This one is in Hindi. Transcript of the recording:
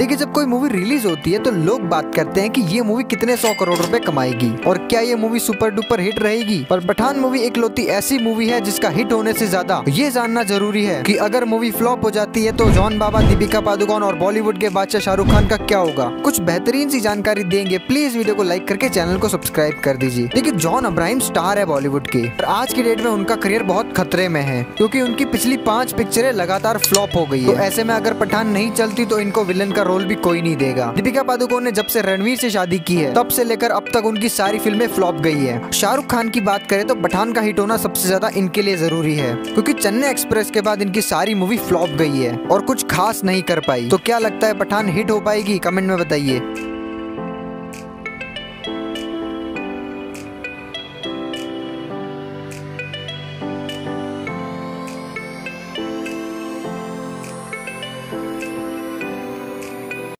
देखिए, जब कोई मूवी रिलीज़ होती है तो लोग बात करते हैं कि ये मूवी कितने सौ करोड़ रुपए कमाएगी और क्या ये मूवी सुपर डुपर हिट रहेगी। पर पठान मूवी एक लोती ऐसी मूवी है जिसका हिट होने से ज़्यादा ये जानना ज़रूरी है कि अगर मूवी फ्लॉप हो जाती है तो जॉन बाबा, दीपिका पादुकोण और बॉलीवुड के बादशाह शाहरुख खान का क्या होगा? कुछ बेहतरीन सी जानकारी देंगे। प्लीज़ वीडियो को लाइक करके चैनल को सब्सक्राइब कर दीजिए। देखिए, जॉन अब्राहिम स्टार है बॉलीवुड के आज की डेट में उनका करियर बहुत खतरे में है, क्योंकि उनकी पिछली पाँच पिक्चरें लगातार फ्लॉप हो गई है। तो ऐसे में अगर पठान नहीं चलती तो इनको विलन का रोल भी कोई नहीं देगा। दीपिका पादुकोण ने जब से रणवीर से शादी की है, तब से लेकर अब तक उनकी सारी फ़िल्में फ्लॉप गई है। शाहरुख खान की बात करें तो पठान का हिट होना सबसे ज़्यादा इनके लिए ज़रूरी है, क्योंकि चेन्नई एक्सप्रेस के बाद इनकी सारी मूवी फ्लॉप गई है और कुछ खास नहीं कर पाई। तो क्या लगता है पठान हिट हो पाएगी? कमेंट में बताइए।